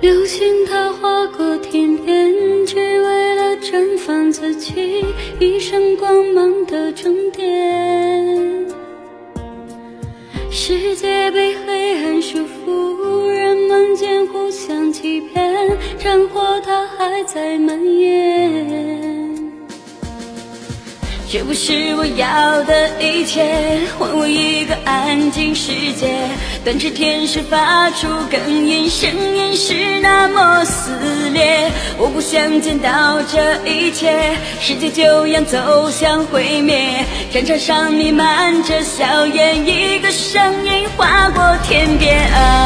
流星它划过天边，只为了绽放自己一生光芒的终点。世界被黑暗束缚，人们间互相欺骗，战火它还在蔓延。这不是我要的一切，还我一个安静世界。断翅天使发出哽咽，撕裂。我不想见到这一切，世界就要走向毁灭。战场上弥漫着硝烟，一个声音划过天边啊。